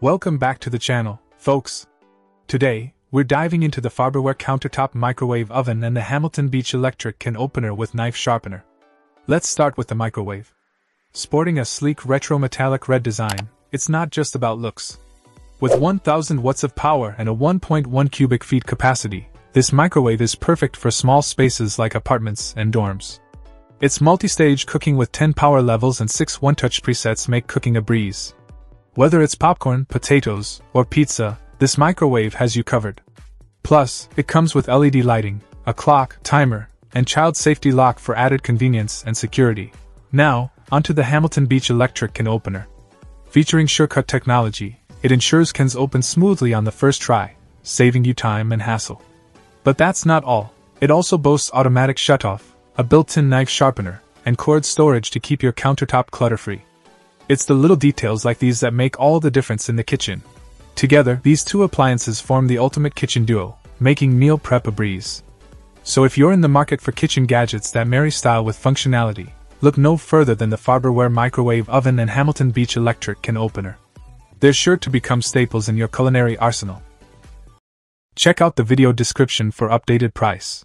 Welcome back to the channel, folks. Today, we're diving into the Farberware countertop microwave oven and the Hamilton Beach electric can opener with knife sharpener. Let's start with the microwave. Sporting a sleek retro metallic red design, it's not just about looks. With 1000 watts of power and a 1.1 cubic feet capacity, this microwave is perfect for small spaces like apartments and dorms. Its multi-stage cooking with 10 power levels and 6 one-touch presets make cooking a breeze. Whether it's popcorn, potatoes, or pizza, this microwave has you covered. Plus, it comes with LED lighting, a clock, timer, and child safety lock for added convenience and security. Now, onto the Hamilton Beach Electric Can Opener. Featuring SureCut technology, it ensures cans open smoothly on the first try, saving you time and hassle. But that's not all. It also boasts automatic shutoff, a built-in knife sharpener, and cord storage to keep your countertop clutter-free. It's the little details like these that make all the difference in the kitchen. Together, these two appliances form the ultimate kitchen duo, making meal prep a breeze. So if you're in the market for kitchen gadgets that marry style with functionality, look no further than the Farberware microwave oven and Hamilton Beach electric can opener. They're sure to become staples in your culinary arsenal. Check out the video description for updated price.